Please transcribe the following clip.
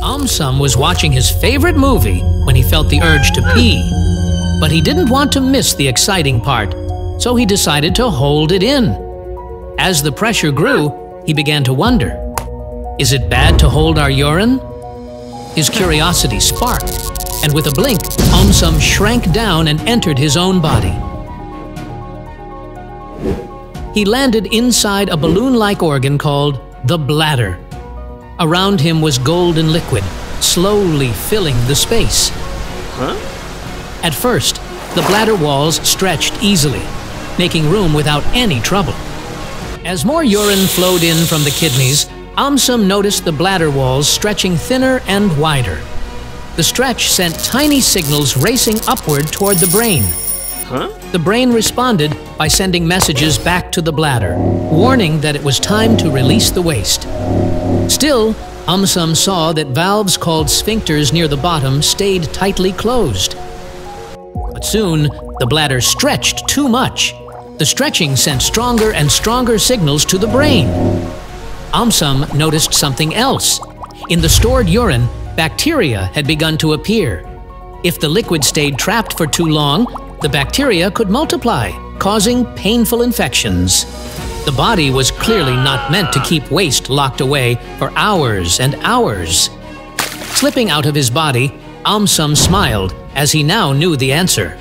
AumSum was watching his favorite movie when he felt the urge to pee. But he didn't want to miss the exciting part, so he decided to hold it in. As the pressure grew, he began to wonder Is it bad to hold our urine? His curiosity sparked, and with a blink, AumSum shrank down and entered his own body. He landed inside a balloon like organ called the bladder. Around him was golden liquid, slowly filling the space. Huh? At first, the bladder walls stretched easily, making room without any trouble. As more urine flowed in from the kidneys, AumSum noticed the bladder walls stretching thinner and wider. The stretch sent tiny signals racing upward toward the brain. Huh? The brain responded by sending messages back to the bladder, warning that it was time to release the waste. Still, AumSum saw that valves called sphincters near the bottom stayed tightly closed. But soon, the bladder stretched too much. The stretching sent stronger and stronger signals to the brain. AumSum noticed something else. In the stored urine, bacteria had begun to appear. If the liquid stayed trapped for too long, the bacteria could multiply, causing painful infections. The body was clearly not meant to keep waste locked away for hours and hours. Slipping out of his body, AumSum smiled as he now knew the answer.